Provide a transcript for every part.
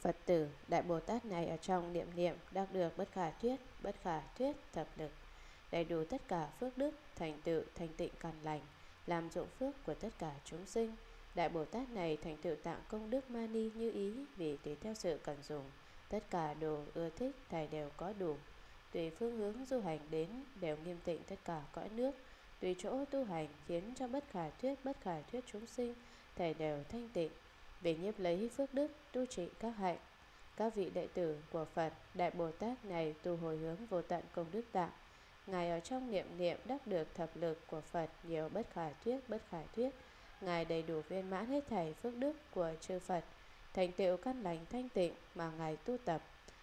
Phật tử, Đại Bồ Tát này ở trong niệm niệm đắc được bất khả thuyết, bất khả thuyết thập lực, đầy đủ tất cả phước đức, thành tựu, thành tịnh căn lành, làm dụng phước của tất cả chúng sinh. Đại Bồ Tát này thành tựu tạng công đức mani như ý vì tùy theo sự cần dùng, tất cả đồ ưa thích thầy đều có đủ. Tùy phương hướng du hành đến đều nghiêm tịnh tất cả cõi nước, tùy chỗ tu hành khiến cho bất khả thuyết bất khả thuyết chúng sinh thầy đều thanh tịnh vì nhiếp lấy phước đức tu trị các hạnh, các vị đệ tử của Phật, Đại Bồ Tát này tu hồi hướng vô tận công đức tạng. Ngài ở trong niệm niệm đắc được thập lực của Phật nhiều bất khả thuyết, bất khả thuyết. Ngài đầy đủ viên mãn hết thảy phước đức của chư Phật. Thành tựu căn lành thanh tịnh mà Ngài tu tập.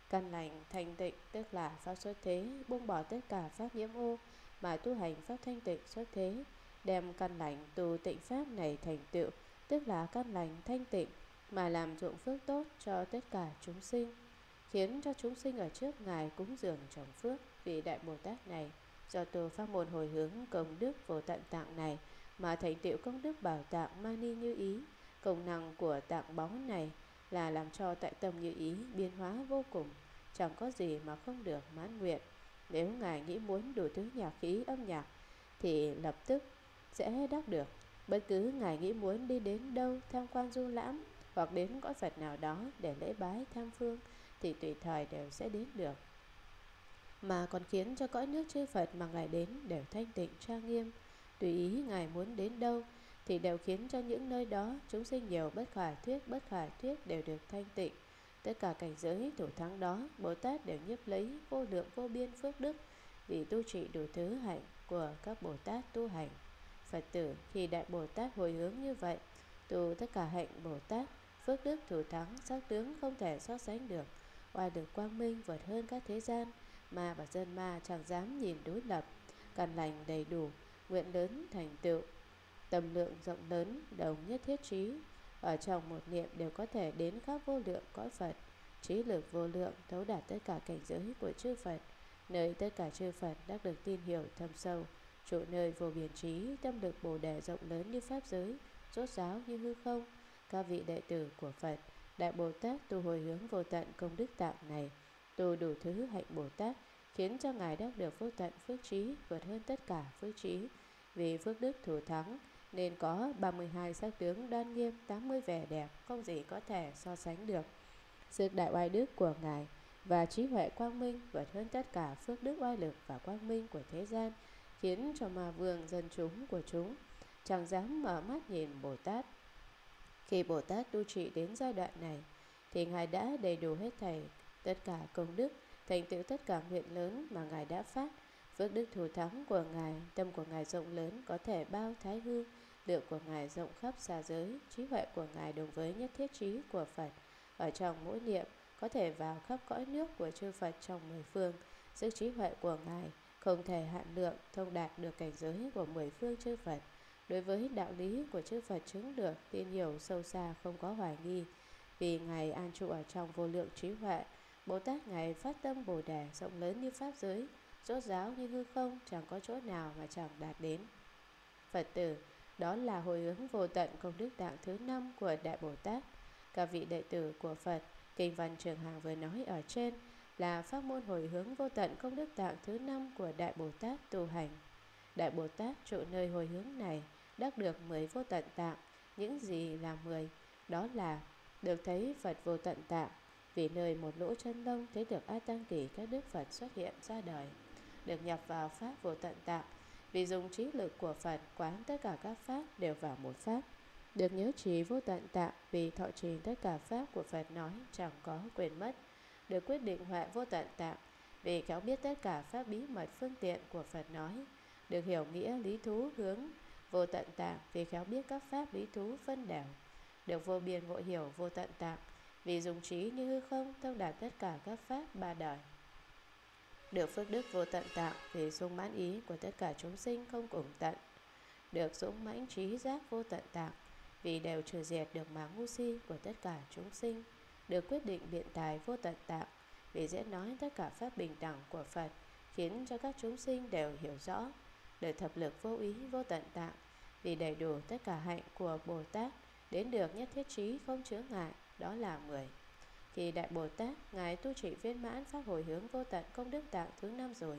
Căn lành thanh tịnh tức là pháp xuất thế, Buông bỏ tất cả pháp nhiễm ô Mà tu hành pháp thanh tịnh xuất thế, Đem căn lành tu tịnh pháp này thành tựu. Tức là căn lành thanh tịnh, Mà làm dụng phước tốt cho tất cả chúng sinh, Khiến cho chúng sinh ở trước Ngài cúng dường trồng phước Vì Đại Bồ Tát này. Do tu pháp môn hồi hướng công đức vô tận tạng này, Mà thành tựu công đức bảo tạng mani như ý, Công năng của tạng bóng này Là làm cho tại tâm như ý biến hóa vô cùng, Chẳng có gì mà không được mãn nguyện. Nếu Ngài nghĩ muốn đủ thứ nhạc khí âm nhạc, Thì lập tức sẽ đắc được Bất cứ Ngài nghĩ muốn đi đến đâu tham quan du lãm Hoặc đến cõi Phật nào đó để lễ bái, tham phương Thì tùy thời đều sẽ đến được. Mà còn khiến cho cõi nước chư Phật mà Ngài đến đều thanh tịnh, trang nghiêm. Tùy ý Ngài muốn đến đâu Thì đều khiến cho những nơi đó chúng sinh nhiều bất khả thuyết, bất khả thuyết đều được thanh tịnh. Tất cả cảnh giới thủ thắng đó, Bồ Tát đều nhiếp lấy vô lượng vô biên phước đức Vì tu trị đủ thứ hạnh của các Bồ Tát tu hành. Phật tử khi Đại Bồ Tát hồi hướng như vậy. Tu tất cả hạnh Bồ Tát, Phước đức thủ thắng, sắc tướng không thể so sánh được. Oai được quang minh vượt hơn các thế gian, Ma và dân ma chẳng dám nhìn đối lập Căn lành đầy đủ, Nguyện lớn thành tựu. Tầm lượng rộng lớn, đồng nhất thiết trí, Ở trong một niệm đều có thể đến khắp vô lượng cõi Phật. Trí lực vô lượng thấu đạt tất cả cảnh giới của chư Phật, Nơi tất cả chư Phật đã được tin hiểu thâm sâu Trụ nơi vô biên trí, Tâm lực bồ đề rộng lớn như Pháp giới, Rốt ráo như hư không. Các vị đệ tử của Phật, Đại Bồ Tát tu hồi hướng vô tận công đức tạng này, Tu đủ thứ hạnh Bồ Tát, Khiến cho Ngài đắc được vô tận phước trí, Vượt hơn tất cả phước trí. Vì phước đức thủ thắng, Nên có 32 sắc tướng đoan nghiêm 80 vẻ đẹp, Không gì có thể so sánh được. Sự đại oai đức của Ngài Và trí huệ quang minh Vượt hơn tất cả phước đức oai lực Và quang minh của thế gian khiến cho ma vương dân chúng của chúng chẳng dám mở mắt nhìn Bồ Tát. Khi Bồ Tát tu trị đến giai đoạn này, thì Ngài đã đầy đủ hết thảy tất cả công đức, thành tựu tất cả nguyện lớn mà Ngài đã phát. Phước đức thủ thắng của Ngài, tâm của Ngài rộng lớn có thể bao thái hư, lượng của Ngài rộng khắp xa giới, trí huệ của Ngài đồng với nhất thiết trí của Phật. Ở trong mỗi niệm, có thể vào khắp cõi nước của chư Phật trong mười phương, sức trí huệ của Ngài không thể hạn lượng thông đạt được cảnh giới của mười phương chư Phật. Đối với đạo lý của chư Phật chứng được tin hiểu sâu xa không có hoài nghi. Vì Ngài an trụ ở trong vô lượng trí huệ, Bồ Tát Ngài phát tâm Bồ Đề rộng lớn như Pháp giới, rốt giáo như hư không, chẳng có chỗ nào mà chẳng đạt đến. Phật tử, đó là hồi hướng vô tận công đức tạng thứ năm của Đại Bồ Tát. Các vị đệ tử của Phật, Kinh văn Trường Hàng vừa nói ở trên, là pháp môn hồi hướng vô tận công đức tạng thứ năm của Đại Bồ Tát tu hành. Đại Bồ Tát trụ nơi hồi hướng này đắc được mười vô tận tạng. Những gì là mười? Đó là được thấy Phật vô tận tạng, vì nơi một lỗ chân lông thấy được A Tăng Kỳ các đức Phật xuất hiện ra đời, được nhập vào Pháp vô tận tạng, vì dùng trí lực của Phật quán tất cả các Pháp đều vào một Pháp, được nhớ trí vô tận tạng vì thọ trì tất cả Pháp của Phật nói chẳng có quyền mất, được quyết định huệ vô tận tạng vì khéo biết tất cả pháp bí mật phương tiện của Phật nói, được hiểu nghĩa lý thú hướng vô tận tạng vì khéo biết các pháp lý thú phân đảo được vô biên ngộ hiểu vô tận tạng vì dùng trí như hư không thông đạt tất cả các pháp ba đời. Được phước đức vô tận tạng vì dung mãn ý của tất cả chúng sinh không cùng tận. Được dũng mãnh trí giác vô tận tạng vì đều trừ diệt được mà ngu si của tất cả chúng sinh được quyết định biện tài vô tận tạng vì dễ nói tất cả pháp bình đẳng của Phật khiến cho các chúng sinh đều hiểu rõ được thập lực vô ý vô tận tạng vì đầy đủ tất cả hạnh của Bồ Tát đến được nhất thiết trí không chứa ngại đó là mười thì Đại Bồ Tát, Ngài tu trị viên mãn pháp hồi hướng vô tận công đức tạng thứ năm rồi,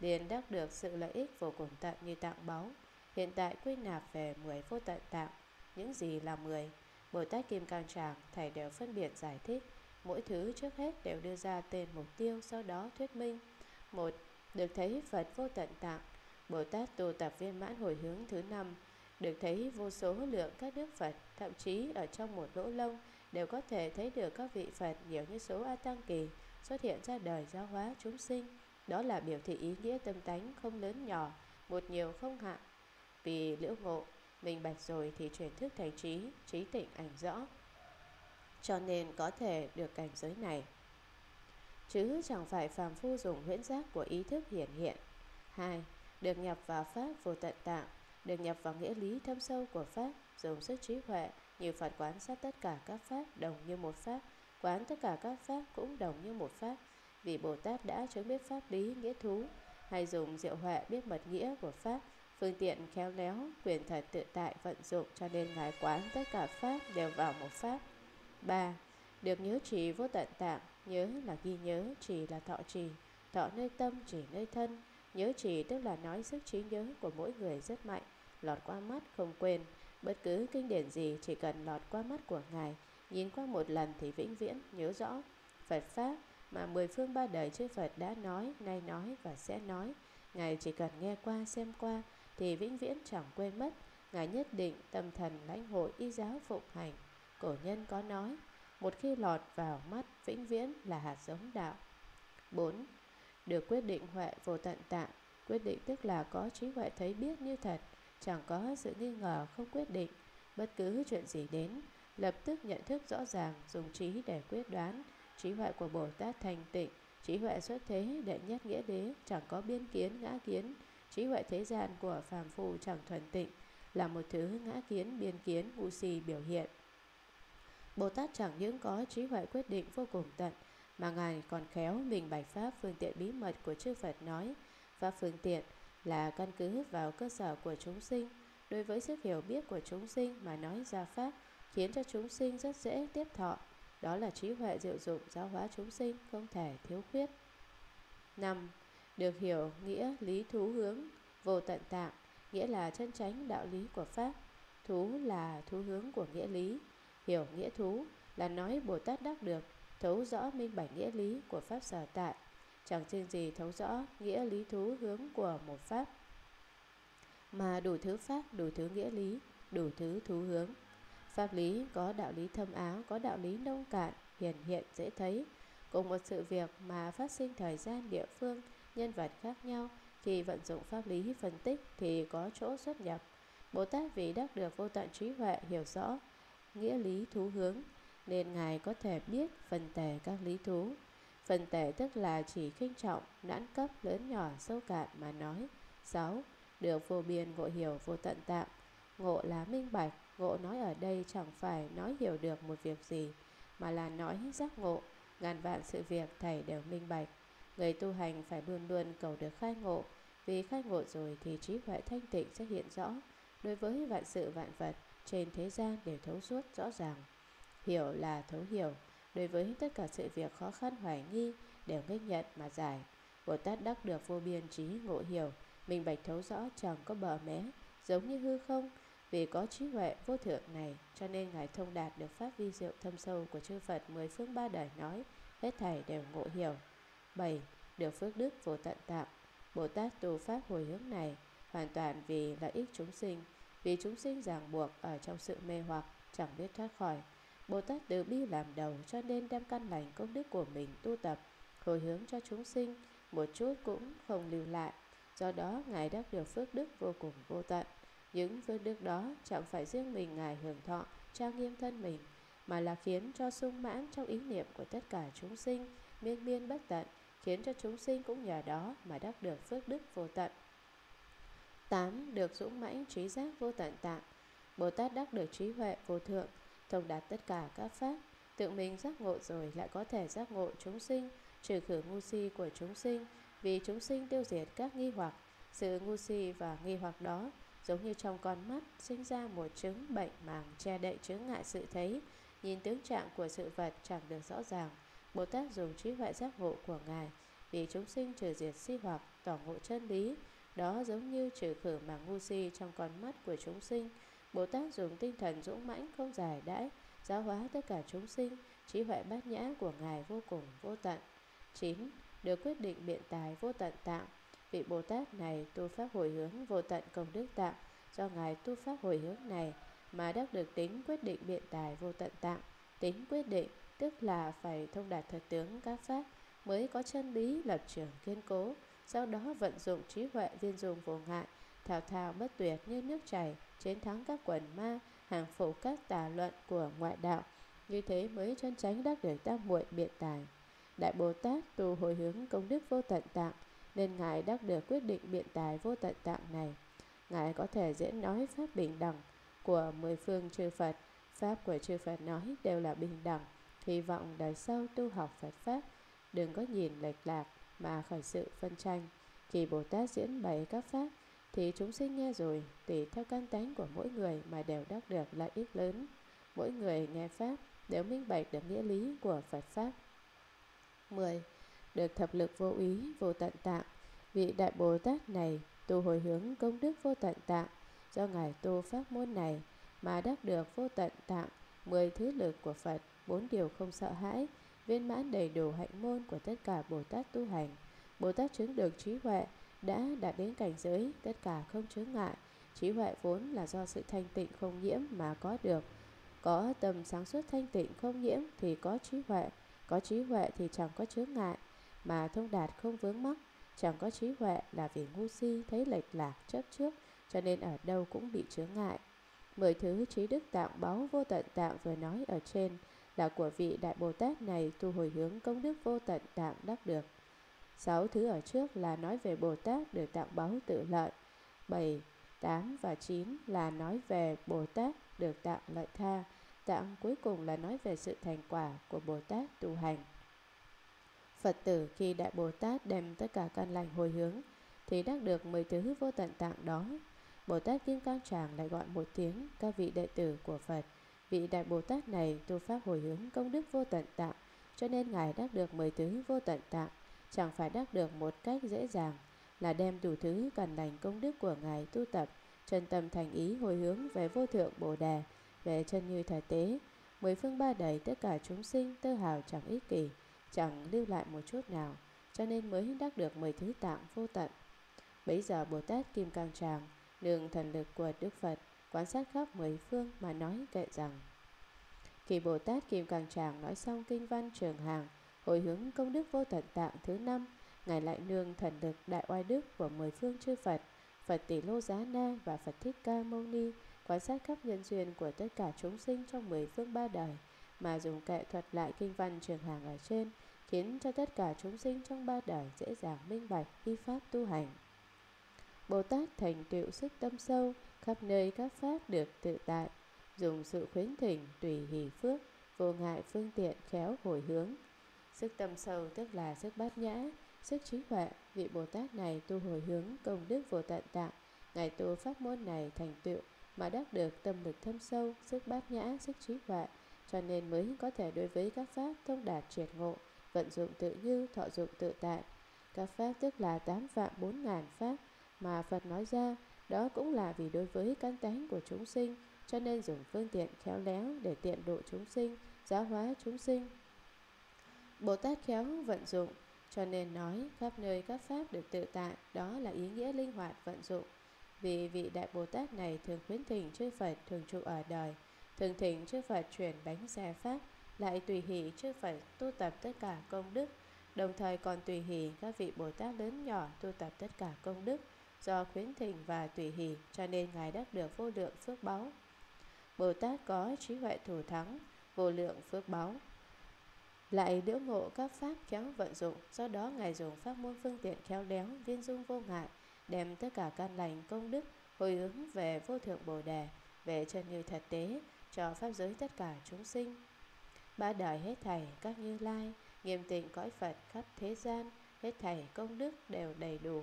liền đắc được sự lợi ích vô cùng tận như tạng báu. Hiện tại quy nạp về 10 vô tận tạng. Những gì là 10? Bồ Tát Kim Cang Tràng thầy đều phân biệt giải thích. Mỗi thứ trước hết đều đưa ra tên mục tiêu, sau đó thuyết minh. Một, được thấy Phật vô tận tạng. Bồ Tát tu tập viên mãn hồi hướng thứ năm được thấy vô số lượng các đức Phật, thậm chí ở trong một lỗ lông đều có thể thấy được các vị Phật nhiều như số A Tăng Kỳ xuất hiện ra đời giáo hóa chúng sinh. Đó là biểu thị ý nghĩa tâm tánh không lớn nhỏ, một nhiều không hạn. Vì liễu ngộ, mình bạch rồi thì chuyển thức thành trí, trí tịnh ảnh rõ. Cho nên có thể được cảnh giới này. Chứ chẳng phải phàm phu dùng huyễn giác của ý thức hiển hiện. hai Được nhập vào Pháp vô tận tạng, được nhập vào nghĩa lý thâm sâu của Pháp, dùng sức trí huệ, như Phật quán sát tất cả các Pháp đồng như một Pháp, quán tất cả các Pháp cũng đồng như một Pháp, vì Bồ Tát đã chứng biết Pháp lý nghĩa thú, hay dùng diệu huệ biết mật nghĩa của Pháp, phương tiện khéo léo, quyền thật tự tại vận dụng cho nên Ngài quán tất cả Pháp đều vào một Pháp. 3. Được nhớ trì vô tận tạng, nhớ là ghi nhớ, trì là thọ trì, thọ nơi tâm, trì nơi thân, Nhớ trì tức là nói sức trí nhớ của mỗi người rất mạnh, lọt qua mắt không quên. Bất cứ kinh điển gì chỉ cần lọt qua mắt của Ngài, nhìn qua một lần thì vĩnh viễn nhớ rõ. Phật Pháp mà mười phương ba đời chư Phật đã nói, nay nói và sẽ nói. Ngài chỉ cần nghe qua xem qua thì vĩnh viễn chẳng quên mất. Ngài nhất định tâm thần lãnh hội y giáo phụng hành. Cổ nhân có nói, một khi lọt vào mắt vĩnh viễn là hạt giống đạo. 4 được quyết định huệ vô tận tạng. Quyết định tức là có trí huệ thấy biết như thật, chẳng có sự nghi ngờ không quyết định. Bất cứ chuyện gì đến, lập tức nhận thức rõ ràng, dùng trí để quyết đoán. Trí huệ của Bồ Tát thành tịnh, trí huệ xuất thế đệ nhất nghĩa đế, chẳng có biên kiến, ngã kiến. Trí huệ thế gian của phàm phu chẳng thuần tịnh, là một thứ ngã kiến, biên kiến, ngu si biểu hiện. Bồ Tát chẳng những có trí huệ quyết định vô cùng tận, mà Ngài còn khéo mình bạch Pháp phương tiện bí mật của chư Phật nói. và phương tiện là căn cứ vào cơ sở của chúng sinh. Đối với sức hiểu biết của chúng sinh mà nói ra Pháp khiến cho chúng sinh rất dễ tiếp thọ. Đó là trí huệ diệu dụng giáo hóa chúng sinh không thể thiếu khuyết. 5. Được hiểu nghĩa lý thú hướng vô tận tạng, nghĩa là chân chánh đạo lý của Pháp. Thú là thú hướng của nghĩa lý. Hiểu nghĩa thú là nói Bồ Tát đắc được thấu rõ minh bạch nghĩa lý của Pháp sở tại, chẳng chừng gì thấu rõ nghĩa lý thú hướng của một Pháp, mà đủ thứ Pháp, đủ thứ nghĩa lý, đủ thứ thú hướng. Pháp lý có đạo lý thâm áo, có đạo lý nông cạn, hiển hiện dễ thấy. Cùng một sự việc mà phát sinh thời gian, địa phương, nhân vật khác nhau, khi vận dụng pháp lý phân tích thì có chỗ xuất nhập. Bồ Tát vì đắc được vô tận trí huệ hiểu rõ nghĩa lý thú hướng nên Ngài có thể biết phần tề các lý thú. Phần tề tức là chỉ khinh trọng, nãn cấp, lớn nhỏ, sâu cạn mà nói. 6. Được vô biên ngộ hiểu vô tận tạm. Ngộ là minh bạch, ngộ nói ở đây chẳng phải nói hiểu được một việc gì, mà là nói giác ngộ, ngàn vạn sự việc thầy đều minh bạch. Người tu hành phải luôn luôn cầu được khai ngộ, vì khai ngộ rồi thì trí huệ thanh tịnh sẽ hiện rõ. Đối với vạn sự vạn vật trên thế gian đều thấu suốt rõ ràng. Hiểu là thấu hiểu, đối với tất cả sự việc khó khăn hoài nghi đều nghênh nhận mà giải. Bồ Tát đắc được vô biên trí ngộ hiểu, mình bạch thấu rõ chẳng có bờ mé, giống như hư không. Vì có trí huệ vô thượng này, cho nên Ngài thông đạt được pháp vi diệu thâm sâu của chư Phật mười phương ba đời nói, hết thảy đều ngộ hiểu. 7. Được phước đức vô tận tạm. Bồ Tát tu pháp hồi hướng này hoàn toàn vì lợi ích chúng sinh, vì chúng sinh ràng buộc ở trong sự mê hoặc, chẳng biết thoát khỏi. Bồ Tát từ bi làm đầu cho nên đem căn lành công đức của mình tu tập, hồi hướng cho chúng sinh, một chút cũng không lưu lại. Do đó Ngài đắc được phước đức vô cùng vô tận. Những phước đức đó chẳng phải riêng mình Ngài hưởng thọ, trang nghiêm thân mình, mà là khiến cho sung mãn trong ý niệm của tất cả chúng sinh, miên miên bất tận, khiến cho chúng sinh cũng nhờ đó mà đắc được phước đức vô tận. 8. Được dũng mãnh trí giác vô tận tạng Bồ Tát đắc được trí huệ vô thượng thông đạt tất cả các pháp, tự mình giác ngộ rồi lại có thể giác ngộ chúng sinh, trừ khử ngu si của chúng sinh, vì chúng sinh tiêu diệt các nghi hoặc. Sự ngu si và nghi hoặc đó giống như trong con mắt sinh ra một chứng bệnh màng che đậy chứng ngại sự thấy, Nhìn tướng trạng của sự vật chẳng được rõ ràng Bồ Tát dùng trí huệ giác ngộ của Ngài Vì chúng sinh trừ diệt si hoặc, tỏ ngộ chân lý. Đó giống như trừ khử màng ngu si trong con mắt của chúng sinh. Bồ Tát dùng tinh thần dũng mãnh, không giải đãi, Giáo hóa tất cả chúng sinh. Trí huệ bát nhã của Ngài vô cùng, vô tận. 9. Được quyết định biện tài vô tận tạng. Vị Bồ Tát này tu pháp hồi hướng vô tận công đức tạng. Do Ngài tu pháp hồi hướng này Mà đắc được tính quyết định biện tài vô tận tạng. Tính quyết định tức là phải thông đạt thật tướng các pháp Mới có chân lý lập trường kiên cố, Sau đó vận dụng trí huệ viên dùng vô ngại Thảo thảo bất tuyệt như nước chảy Chiến thắng các quần ma, Hàng phục các tà luận của ngoại đạo. Như thế mới chân tránh đắc được tam muội biện tài. Đại Bồ Tát tu hồi hướng công đức vô tận tạng, Nên Ngài đắc được quyết định biện tài vô tận tạng này. Ngài có thể diễn nói Pháp bình đẳng của mười phương chư Phật. Pháp của chư Phật nói đều là bình đẳng Hy vọng đời sau tu học Phật Pháp Đừng có nhìn lệch lạc mà khởi sự phân tranh. Khi Bồ Tát diễn bày các Pháp Thì chúng sinh nghe rồi Tùy theo căn tánh của mỗi người mà đều đắc được lợi ích lớn. Mỗi người nghe Pháp đều minh bạch được nghĩa lý của Phật Pháp. 10. Được thập lực vô ý, vô tận tạng. Vị Đại Bồ Tát này tu hồi hướng công đức vô tận tạng Do Ngài tu pháp môn này mà đắc được vô tận tạng Mười thứ lực của Phật, bốn điều không sợ hãi, Viên mãn đầy đủ hạnh môn của tất cả Bồ Tát tu hành. Bồ Tát chứng được trí huệ đã đạt đến cảnh giới, tất cả không chướng ngại. Trí huệ vốn là do sự thanh tịnh không nhiễm mà có được. Có tầm sáng suốt thanh tịnh không nhiễm thì có trí huệ, có trí huệ thì chẳng có chướng ngại. Mà thông đạt không vướng mắc, Chẳng có trí huệ là vì ngu si, Thấy lệch lạc, chấp trước, Cho nên ở đâu cũng bị chướng ngại. Mười thứ trí đức tạng báu vô tận tạng vừa nói ở trên là của vị Đại Bồ Tát này tu hồi hướng công đức vô tận tạng đắc được Sáu thứ ở trước là nói về Bồ Tát được tặng báo tự lợi Bảy, tám và chín là nói về Bồ Tát được tặng lợi tha Tạng cuối cùng là nói về sự thành quả của Bồ Tát tu hành. Phật tử khi Đại Bồ Tát đem tất cả căn lành hồi hướng thì đắc được mười thứ vô tận tạng đó. Bồ Tát Kim Cang Tràng lại gọi một tiếng các vị đệ tử của Phật. Vị Đại Bồ Tát này tu pháp hồi hướng công đức vô tận tạng, cho nên Ngài đắc được mười thứ vô tận tạng. Chẳng phải đắc được một cách dễ dàng, là đem đủ thứ cần lành công đức của Ngài tu tập, chân tâm thành ý hồi hướng về vô thượng Bồ Đề, về chân như thể tế. Mười phương ba đầy tất cả chúng sinh tơ hào chẳng ích kỷ, chẳng lưu lại một chút nào, cho nên mới đắc được mười thứ tạng vô tận. Bấy giờ bồ tát kim cang tràng nương thần lực của đức phật quan sát khắp mười phương mà nói kệ rằng khi bồ tát kim Càng tràng nói xong kinh văn trường hàng hồi hướng công đức vô tận tạng thứ năm ngài lại nương thần lực đại oai đức của mười phương chư phật phật tỷ lô giá na và phật thích ca mâu ni quan sát khắp nhân duyên của tất cả chúng sinh trong mười phương ba đời mà dùng kệ thuật lại kinh văn trường hàng ở trên khiến cho tất cả chúng sinh trong ba đời dễ dàng minh bạch y pháp tu hành. Bồ Tát thành tựu sức tâm sâu, khắp nơi các pháp được tự tại, dùng sự khuyến thỉnh tùy hỷ phước, vô ngại phương tiện khéo hồi hướng. Sức tâm sâu tức là sức bát nhã, sức trí huệ, vị Bồ Tát này tu hồi hướng công đức vô tận tạng, ngài tu pháp môn này thành tựu mà đắc được tâm lực thâm sâu, sức bát nhã, sức trí huệ, cho nên mới có thể đối với các pháp thông đạt triệt ngộ, vận dụng tự như, thọ dụng tự tại. Các pháp tức là tám vạn bốn ngàn pháp mà Phật nói ra, đó cũng là vì đối với căn tánh của chúng sinh, cho nên dùng phương tiện khéo léo để tiện độ chúng sinh, giáo hóa chúng sinh. Bồ Tát khéo vận dụng, cho nên nói khắp nơi các pháp được tự tại, đó là ý nghĩa linh hoạt vận dụng. Vì vị Đại Bồ Tát này thường khuyến thỉnh chư Phật thường trụ ở đời, thường thỉnh chư Phật chuyển bánh xe Pháp, lại tùy hỷ chư Phật tu tập tất cả công đức, đồng thời còn tùy hỷ các vị Bồ Tát lớn nhỏ tu tập tất cả công đức, do khuyến thỉnh và tùy hỷ cho nên Ngài đắc được vô lượng phước báu. Bồ Tát có trí huệ thủ thắng, vô lượng phước báu. Lại đỡ ngộ các pháp khéo vận dụng, do đó Ngài dùng pháp môn phương tiện khéo léo, viên dung vô ngại, đem tất cả căn lành công đức hồi hướng về vô thượng bồ đề về chân như thật tế cho pháp giới tất cả chúng sinh ba đời hết thảy các như lai nghiêm tịnh cõi phật khắp thế gian hết thảy công đức đều đầy đủ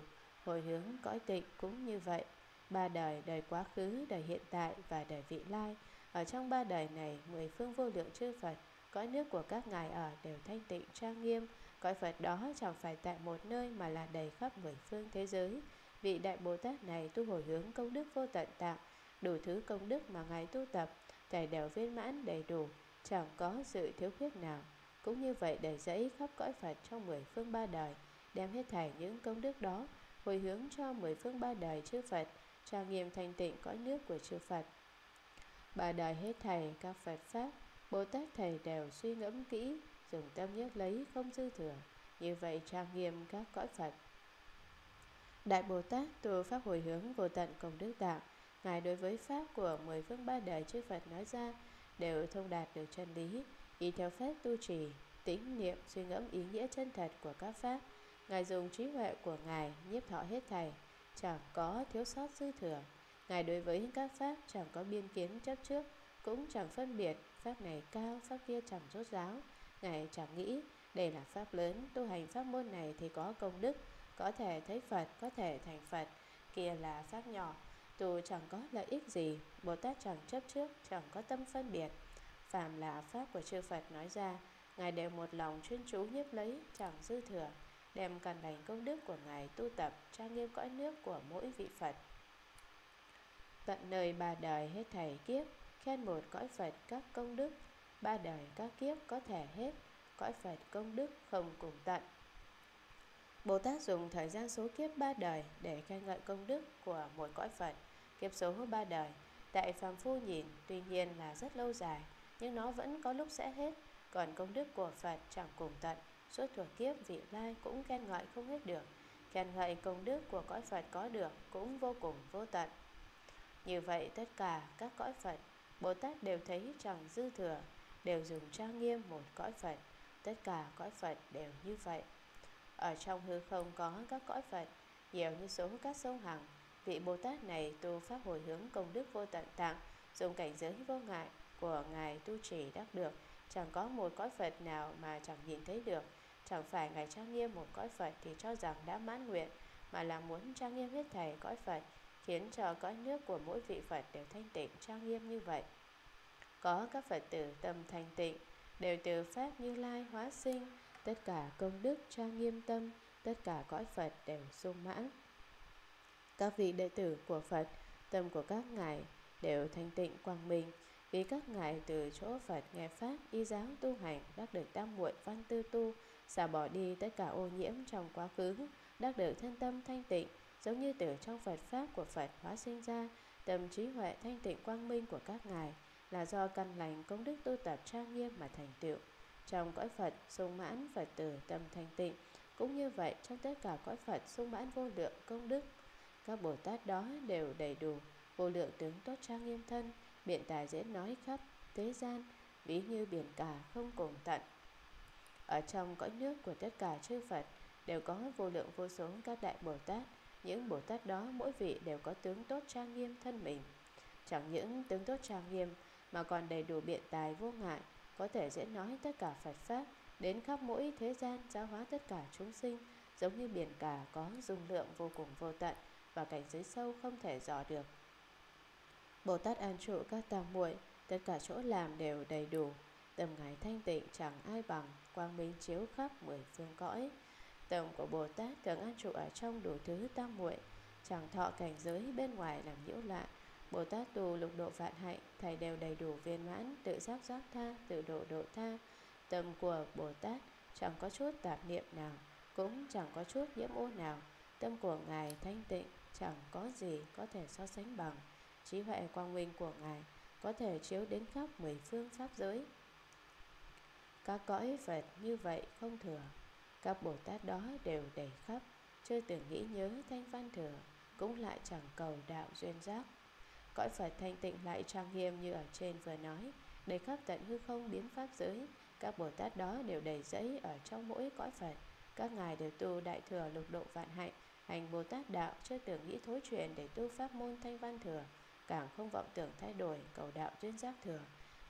hồi hướng cõi tịnh cũng như vậy ba đời đời quá khứ đời hiện tại và đời vị lai Ở trong ba đời này, mười phương vô lượng chư Phật, cõi nước của các ngài ở đều thanh tịnh trang nghiêm. Cõi Phật đó chẳng phải tại một nơi mà là đầy khắp mười phương thế giới. Vị Đại Bồ Tát này tu hồi hướng công đức vô tận tạng, đủ thứ công đức mà ngài tu tập, thầy đều viên mãn đầy đủ, chẳng có sự thiếu khuyết nào. Cũng như vậy đầy dẫy khắp cõi Phật trong mười phương ba đời, đem hết thảy những công đức đó hồi hướng cho mười phương ba đời chư Phật, trang nghiêm thanh tịnh cõi nước của chư Phật. Ba đời hết thầy các Phật Pháp, Bồ Tát thầy đều suy ngẫm kỹ, dùng tâm nhất lấy không dư thừa, như vậy trang nghiêm các cõi Phật. Đại Bồ Tát tu Pháp hồi hướng vô tận công đức đạo, Ngài đối với Pháp của mười phương ba đời chư Phật nói ra đều thông đạt được chân lý, y theo Pháp tu trì, tĩnh niệm suy ngẫm ý nghĩa chân thật của các Pháp. Ngài dùng trí huệ của Ngài nhiếp thọ hết thầy, chẳng có thiếu sót dư thừa. Ngài đối với các Pháp chẳng có biên kiến chấp trước, cũng chẳng phân biệt Pháp này cao, Pháp kia chẳng rốt ráo. Ngài chẳng nghĩ đây là Pháp lớn, tu hành Pháp môn này thì có công đức, có thể thấy Phật, có thể thành Phật, kia là Pháp nhỏ, tu chẳng có lợi ích gì, Bồ Tát chẳng chấp trước, chẳng có tâm phân biệt. Phàm là Pháp của chư Phật nói ra, Ngài đều một lòng chuyên chú nhiếp lấy, chẳng dư thừa, đem căn lành công đức của Ngài tu tập, trang nghiêm cõi nước của mỗi vị Phật. Tận nơi ba đời hết thảy kiếp, khen một cõi Phật các công đức, ba đời các kiếp có thể hết, cõi Phật công đức không cùng tận. Bồ Tát dùng thời gian số kiếp ba đời để khen ngợi công đức của mỗi cõi Phật. Kiếp số ba đời, tại phàm phu nhìn tuy nhiên là rất lâu dài, nhưng nó vẫn có lúc sẽ hết. Còn công đức của Phật chẳng cùng tận, suốt thuộc kiếp vị lai cũng khen ngợi không hết được. Khen ngợi công đức của cõi Phật có được cũng vô cùng vô tận. Như vậy tất cả các cõi Phật, Bồ Tát đều thấy chẳng dư thừa, đều dùng trang nghiêm một cõi Phật. Tất cả cõi Phật đều như vậy. Ở trong hư không có các cõi Phật, nhiều như số các sông hằng. Vị Bồ Tát này tu pháp hồi hướng công đức vô tận tạng, dùng cảnh giới vô ngại của Ngài tu trì đắc được. Chẳng có một cõi Phật nào mà chẳng nhìn thấy được. Chẳng phải Ngài trang nghiêm một cõi Phật thì cho rằng đã mãn nguyện, mà là muốn trang nghiêm hết thảy cõi Phật, khiến cho cõi nước của mỗi vị Phật đều thanh tịnh trang nghiêm như vậy. Có các Phật tử tâm thanh tịnh, đều từ Pháp Như Lai hóa sinh, tất cả công đức trang nghiêm tâm, tất cả cõi Phật đều sung mãn. Các vị đệ tử của Phật, tâm của các ngài đều thanh tịnh quang minh, vì các ngài từ chỗ Phật nghe Pháp, y giáo tu hành, đắc được tam muội văn tư tu, xả bỏ đi tất cả ô nhiễm trong quá khứ, đắc được thân tâm thanh tịnh, giống như từ trong Phật Pháp của Phật hóa sinh ra, tâm trí huệ thanh tịnh quang minh của các ngài là do căn lành công đức tu tập trang nghiêm mà thành tựu. Trong cõi Phật sung mãn Phật tử tâm thanh tịnh, cũng như vậy trong tất cả cõi Phật sung mãn vô lượng công đức. Các Bồ Tát đó đều đầy đủ, vô lượng tướng tốt trang nghiêm thân, biện tài dễ nói khắp thế gian, ví như biển cả không cùng tận. Ở trong cõi nước của tất cả chư Phật đều có vô lượng vô số các đại Bồ Tát, những Bồ Tát đó mỗi vị đều có tướng tốt trang nghiêm thân mình. Chẳng những tướng tốt trang nghiêm mà còn đầy đủ biện tài vô ngại, có thể dễ nói tất cả Phật Pháp, đến khắp mỗi thế gian giáo hóa tất cả chúng sinh, giống như biển cả có dung lượng vô cùng vô tận và cảnh giới sâu không thể dò được. Bồ Tát an trụ các tam muội, tất cả chỗ làm đều đầy đủ, tầm ngài thanh tịnh chẳng ai bằng, quang minh chiếu khắp mười phương cõi. Tâm của Bồ Tát thường an trụ ở trong đủ thứ tam muội, chẳng thọ cảnh giới bên ngoài làm nhiễu loạn Bồ Tát tu lục độ vạn hạnh, thầy đều đầy đủ viên mãn, tự giác giác tha, tự độ độ tha. Tâm của Bồ Tát chẳng có chút tạp niệm nào, cũng chẳng có chút nhiễm ô nào. Tâm của Ngài thanh tịnh, chẳng có gì có thể so sánh bằng. Trí huệ quang minh của Ngài có thể chiếu đến khắp mười phương pháp giới. Các cõi Phật như vậy không thừa, các Bồ Tát đó đều đầy khắp, chưa từng nghĩ nhớ thanh văn thừa, cũng lại chẳng cầu đạo duyên giác. Cõi Phật thanh tịnh lại trang nghiêm như ở trên vừa nói, đầy khắp tận hư không biến pháp giới, các Bồ Tát đó đều đầy dẫy ở trong mỗi cõi Phật. Các ngài đều tu đại thừa lục độ vạn hạnh, hành Bồ Tát đạo chưa từng nghĩ thối chuyện để tu pháp môn thanh văn thừa, càng không vọng tưởng thay đổi cầu đạo duyên giác thừa.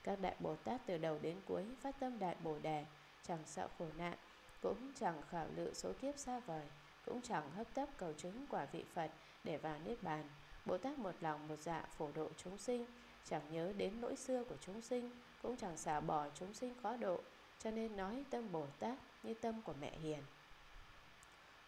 Các đại Bồ Tát từ đầu đến cuối phát tâm đại Bồ đề, chẳng sợ khổ nạn, cũng chẳng khảo lự số kiếp xa vời, cũng chẳng hấp tấp cầu chứng quả vị Phật để vào niết bàn. Bồ Tát một lòng một dạ phổ độ chúng sinh, chẳng nhớ đến lỗi xưa của chúng sinh, cũng chẳng xả bỏ chúng sinh khó độ, cho nên nói tâm Bồ Tát như tâm của mẹ hiền.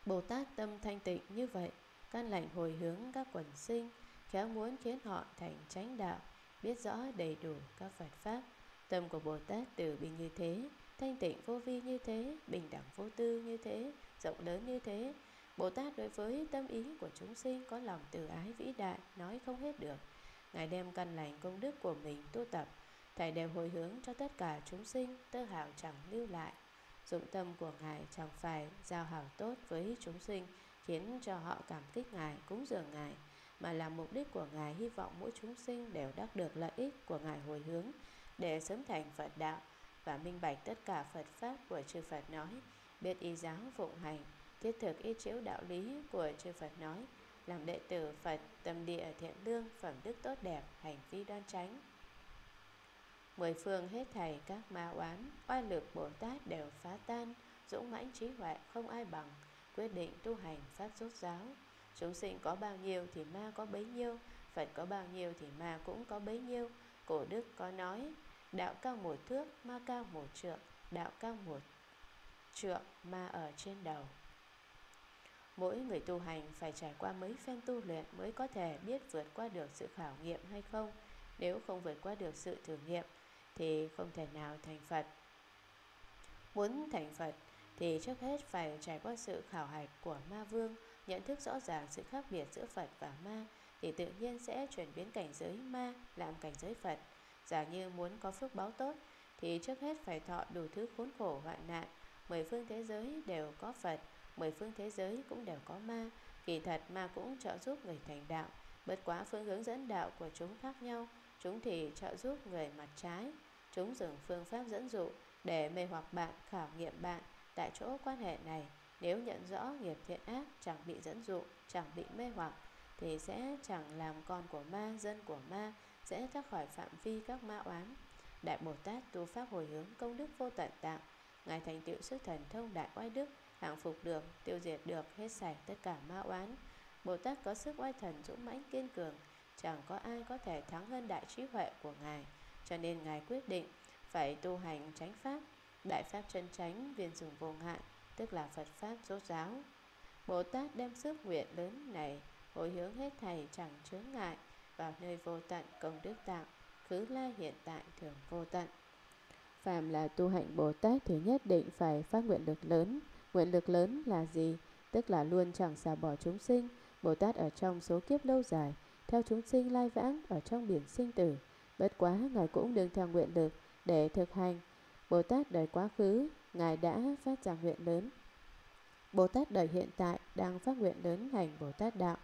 Bồ Tát tâm thanh tịnh như vậy, căn lành hồi hướng các quần sinh, khéo muốn khiến họ thành chánh đạo, biết rõ đầy đủ các Phật Pháp. Tâm của Bồ Tát từ bi như thế, thanh tịnh vô vi như thế, bình đẳng vô tư như thế, rộng lớn như thế. Bồ Tát đối với tâm ý của chúng sinh có lòng từ ái vĩ đại, nói không hết được. Ngài đem căn lành công đức của mình tu tập, Thầy đều hồi hướng cho tất cả chúng sinh, tơ hào chẳng lưu lại. Dụng tâm của Ngài chẳng phải giao hảo tốt với chúng sinh, khiến cho họ cảm kích Ngài, cúng dường Ngài, mà là mục đích của Ngài hy vọng mỗi chúng sinh đều đắc được lợi ích của Ngài hồi hướng để sớm thành Phật đạo và minh bạch tất cả Phật Pháp của chư Phật nói, biết y giáo phụng hành, thiết thực y chiếu đạo lý của chư Phật nói, làm đệ tử Phật tâm địa thiện lương, phẩm đức tốt đẹp, hành vi đoan tránh. Mười phương hết thầy các ma oán, oai lực Bồ Tát đều phá tan, dũng mãnh trí huệ không ai bằng, quyết định tu hành pháp rốt giáo. Chúng sinh có bao nhiêu thì ma có bấy nhiêu, Phật có bao nhiêu thì ma cũng có bấy nhiêu. Cổ đức có nói, đạo cao một thước, ma cao một trượng, đạo cao một trượng, ma ở trên đầu. Mỗi người tu hành phải trải qua mấy phen tu luyện mới có thể biết vượt qua được sự khảo nghiệm hay không. Nếu không vượt qua được sự thử nghiệm thì không thể nào thành Phật. Muốn thành Phật thì trước hết phải trải qua sự khảo hạch của ma vương, nhận thức rõ ràng sự khác biệt giữa Phật và ma thì tự nhiên sẽ chuyển biến cảnh giới ma làm cảnh giới Phật. Giả như muốn có phước báo tốt thì trước hết phải thọ đủ thứ khốn khổ hoạn nạn. Mười phương thế giới đều có Phật, mười phương thế giới cũng đều có ma. Kỳ thật ma cũng trợ giúp người thành đạo, bất quá phương hướng dẫn đạo của chúng khác nhau. Chúng thì trợ giúp người mặt trái Chúng dùng phương pháp dẫn dụ để mê hoặc bạn, khảo nghiệm bạn Tại chỗ quan hệ này nếu nhận rõ nghiệp thiện ác chẳng bị dẫn dụ, chẳng bị mê hoặc Thì sẽ chẳng làm con của ma, dân của ma Sẽ thoát khỏi phạm vi các ma oán. Đại Bồ Tát tu pháp hồi hướng công đức vô tận tạo Ngài thành tựu sức thần thông đại oai đức Hạng phục được, tiêu diệt được hết sạch tất cả ma oán. Bồ Tát có sức oai thần dũng mãnh kiên cường Chẳng có ai có thể thắng hơn đại trí huệ của Ngài. Cho nên Ngài quyết định phải tu hành chánh pháp. Đại pháp chân chánh viên dùng vô ngại Tức là Phật Pháp rốt giáo Bồ Tát đem sức nguyện lớn này Hồi hướng hết thầy chẳng chướng ngại Vào nơi vô tận công đức tạo Khứ la hiện tại thường vô tận Phàm là tu hạnh Bồ Tát thì nhất định phải phát nguyện lực lớn Nguyện lực lớn là gì? Tức là luôn chẳng xả bỏ chúng sinh Bồ Tát ở trong số kiếp lâu dài theo chúng sinh lai vãng ở trong biển sinh tử. Bất quá Ngài cũng đừng theo nguyện lực để thực hành. Bồ Tát đời quá khứ, Ngài đã phát ra nguyện lớn. Bồ Tát đời hiện tại đang phát nguyện lớn hành Bồ Tát đạo.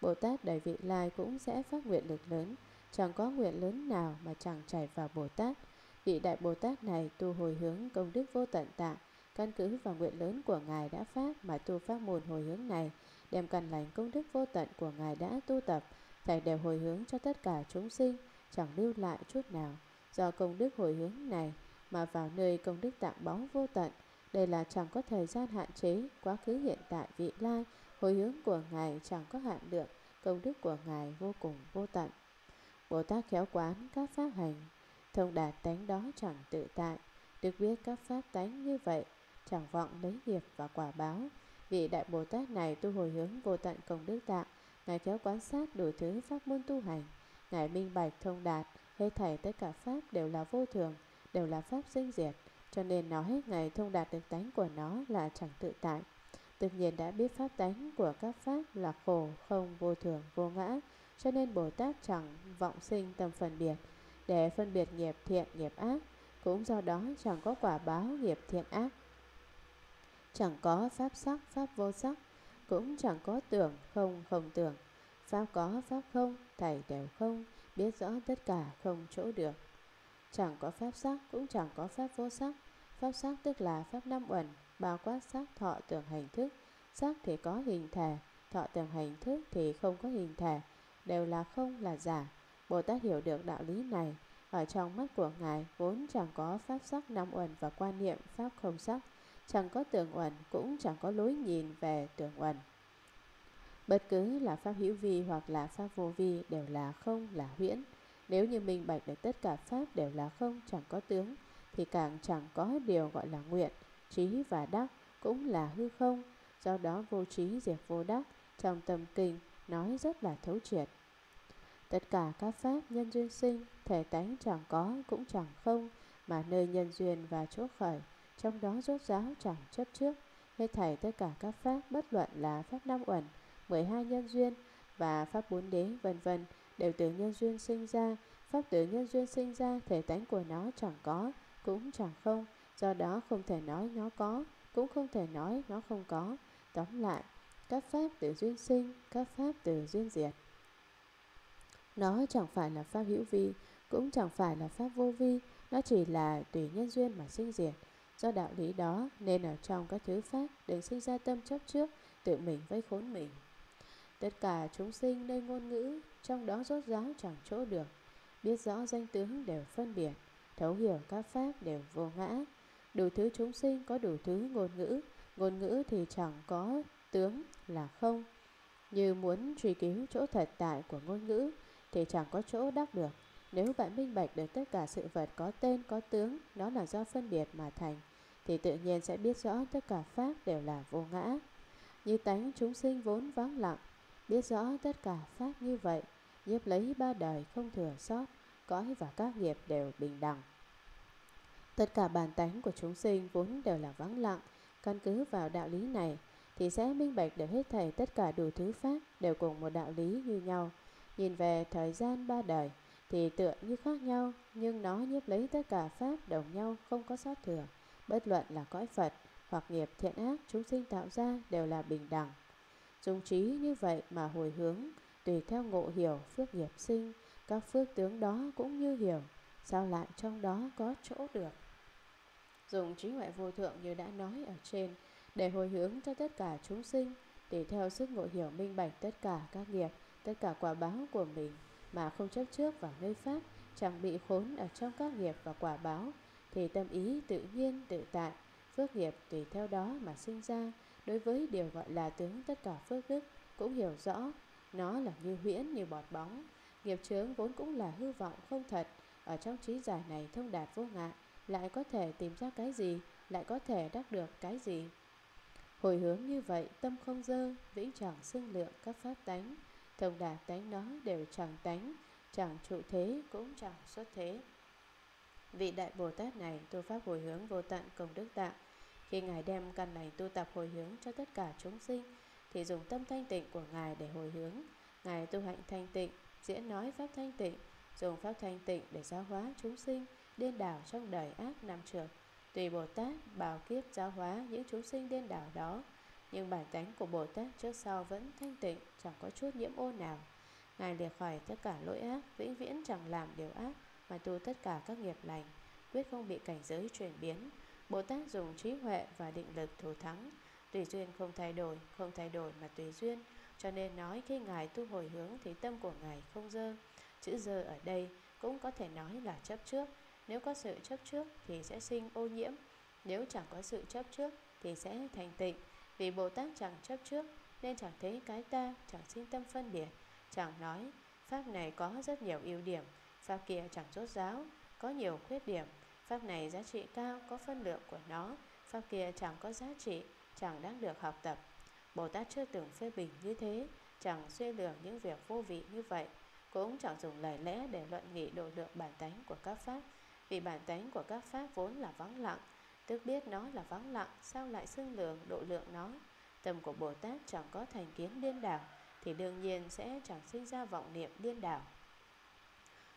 Bồ Tát đời vị lai cũng sẽ phát nguyện lực lớn. Chẳng có nguyện lớn nào mà chẳng chảy vào Bồ Tát. Vị đại Bồ Tát này tu hồi hướng công đức vô tận tạng, căn cứ vào nguyện lớn của Ngài đã phát mà tu pháp môn hồi hướng này, đem căn lành công đức vô tận của Ngài đã tu tập, Thầy đều hồi hướng cho tất cả chúng sinh Chẳng lưu lại chút nào Do công đức hồi hướng này mà vào nơi công đức tạng bóng vô tận. Đây là chẳng có thời gian hạn chế, Quá khứ, hiện tại, vị lai, Hồi hướng của Ngài chẳng có hạn lượng, Công đức của Ngài vô cùng vô tận. Bồ Tát khéo quán các pháp hành, Thông đạt tánh đó chẳng tự tại. Được biết các pháp tánh như vậy, Chẳng vọng lấy nghiệp và quả báo. Vị Đại Bồ Tát này tu hồi hướng vô tận công đức tạng, Ngài khéo quan sát đủ thứ pháp môn tu hành. Ngài minh bạch, thông đạt, Hết thảy tất cả pháp đều là vô thường. Đều là pháp sinh diệt Cho nên nói ngày thông đạt được tánh của nó là chẳng tự tại. Tự nhiên đã biết pháp tánh của các pháp là khổ, không, vô thường, vô ngã Cho nên Bồ Tát chẳng vọng sinh tâm phân biệt. Để phân biệt nghiệp thiện, nghiệp ác Cũng do đó chẳng có quả báo nghiệp thiện ác. Chẳng có pháp sắc, pháp vô sắc cũng chẳng có tưởng không không tưởng. Pháp có pháp không Thầy đều không Biết rõ tất cả không chỗ được. Chẳng có pháp sắc cũng chẳng có pháp vô sắc. Pháp sắc tức là pháp năm uẩn Bao quát sắc thọ tưởng hành thức. Sắc thì có hình thể, Thọ tưởng hành thức thì không có hình thể, Đều là không, là giả. Bồ Tát hiểu được đạo lý này. Ở trong mắt của Ngài vốn chẳng có pháp sắc năm uẩn Và quan niệm pháp không sắc. Chẳng có tưởng uẩn cũng chẳng có lối nhìn về tưởng uẩn. Bất cứ là pháp hữu vi hoặc là pháp vô vi đều là không, là huyễn. Nếu như minh bạch để tất cả pháp đều là không, chẳng có tướng, Thì càng chẳng có điều gọi là nguyện, Trí và đắc cũng là hư không. Do đó vô trí diệt vô đắc, Trong tâm kinh nói rất là thấu triệt. Tất cả các pháp nhân duyên sinh, Thể tánh chẳng có cũng chẳng không, Mà nơi nhân duyên và chỗ khởi, Trong đó rốt ráo chẳng chấp trước. Hết thảy tất cả các pháp bất luận là pháp năm uẩn 12 nhân duyên và pháp bốn đế, vân vân đều từ nhân duyên sinh ra, Pháp từ nhân duyên sinh ra, Thể tánh của nó chẳng có, Cũng chẳng không. Do đó không thể nói nó có, Cũng không thể nói nó không có. Tóm lại, Các pháp từ duyên sinh, Các pháp từ duyên diệt. Nó chẳng phải là pháp hữu vi, Cũng chẳng phải là pháp vô vi. Nó chỉ là tùy nhân duyên mà sinh diệt. Do đạo lý đó, Nên ở trong các thứ pháp Đừng sinh ra tâm chấp trước, Tự mình vây khốn mình. Tất cả chúng sinh nơi ngôn ngữ, Trong đó rốt ráo chẳng chỗ được. Biết rõ danh tướng đều phân biệt, Thấu hiểu các pháp đều vô ngã. Đủ thứ chúng sinh có đủ thứ ngôn ngữ Ngôn ngữ thì chẳng có tướng là không. Như muốn truy cứu chỗ thật tại của ngôn ngữ Thì chẳng có chỗ đắc được. Nếu bạn minh bạch được tất cả sự vật có tên, có tướng, Đó là do phân biệt mà thành, Thì tự nhiên sẽ biết rõ tất cả pháp đều là vô ngã. Như tánh chúng sinh vốn vắng lặng Biết rõ tất cả pháp như vậy Nhiếp lấy ba đời không thừa sót, Cõi và các nghiệp đều bình đẳng. Tất cả bản tánh của chúng sinh vốn đều là vắng lặng. Căn cứ vào đạo lý này, Thì sẽ minh bạch được hết thảy tất cả đủ thứ pháp Đều cùng một đạo lý như nhau. Nhìn về thời gian ba đời, Thì tựa như khác nhau, Nhưng nó nhiếp lấy tất cả pháp đồng nhau không có sót thừa. Bất luận là cõi Phật Hoặc nghiệp thiện ác, chúng sinh tạo ra đều là bình đẳng. Dùng trí như vậy mà hồi hướng, Tùy theo ngộ hiểu, phước nghiệp sinh, Các phước tướng đó cũng như hiểu. Sao lại trong đó có chỗ được? Dùng trí huệ vô thượng như đã nói ở trên, Để hồi hướng cho tất cả chúng sinh Để theo sức ngộ hiểu minh bạch tất cả các nghiệp, Tất cả quả báo của mình, Mà không chấp trước vào nơi pháp Chẳng bị khốn ở trong các nghiệp và quả báo, Thì tâm ý tự nhiên tự tại, Phước nghiệp tùy theo đó mà sinh ra Đối với điều gọi là tướng tất cả phước đức, Cũng hiểu rõ, Nó là như huyễn, như bọt bóng. Nghiệp chướng vốn cũng là hư vọng không thật. Ở trong trí giải này thông đạt vô ngại Lại có thể tìm ra cái gì, Lại có thể đắc được cái gì? Hồi hướng như vậy, Tâm không dơ, Vĩnh chẳng xưng lượng các pháp tánh. Thông đạt tánh nó đều chẳng tánh, Chẳng trụ thế cũng chẳng xuất thế. Vị Đại Bồ Tát này tu pháp hồi hướng vô tận công đức tạng khi Ngài đem căn lành tu tập hồi hướng cho tất cả chúng sinh, Thì dùng tâm thanh tịnh của Ngài để hồi hướng. Ngài tu hạnh thanh tịnh, Diễn nói pháp thanh tịnh, Dùng pháp thanh tịnh để giáo hóa chúng sinh, Điên đảo trong đời ác năm trường. Tùy Bồ Tát bảo kiếp giáo hóa những chúng sinh điên đảo đó, Nhưng bản tánh của Bồ Tát trước sau vẫn thanh tịnh, Chẳng có chút nhiễm ô nào. Ngài liệt khỏi tất cả lỗi ác, Vĩnh viễn chẳng làm điều ác, Mà tu tất cả các nghiệp lành, Quyết không bị cảnh giới chuyển biến. Bồ Tát dùng trí huệ và định lực thủ thắng. Tùy duyên không thay đổi, Không thay đổi mà tùy duyên. Cho nên nói khi Ngài tu hồi hướng Thì tâm của Ngài không dơ. Chữ dơ ở đây cũng có thể nói là chấp trước. Nếu có sự chấp trước thì sẽ sinh ô nhiễm. Nếu chẳng có sự chấp trước thì sẽ thành tịnh. Vì Bồ Tát chẳng chấp trước Nên chẳng thấy cái ta, Chẳng sinh tâm phân biệt. Chẳng nói, Pháp này có rất nhiều ưu điểm, Pháp kia chẳng rốt ráo Có nhiều khuyết điểm. Pháp này giá trị cao, có phân lượng của nó. Pháp kia chẳng có giá trị, Chẳng đáng được học tập. Bồ Tát chưa từng phê bình như thế, Chẳng suy lường những việc vô vị như vậy, Cũng chẳng dùng lời lẽ để luận nghị độ lượng bản tánh của các Pháp. Vì bản tánh của các Pháp vốn là vắng lặng, Tức biết nó là vắng lặng, Sao lại xưng lường độ lượng nó? Tâm của Bồ Tát chẳng có thành kiến điên đảo, Thì đương nhiên sẽ chẳng sinh ra vọng niệm điên đảo.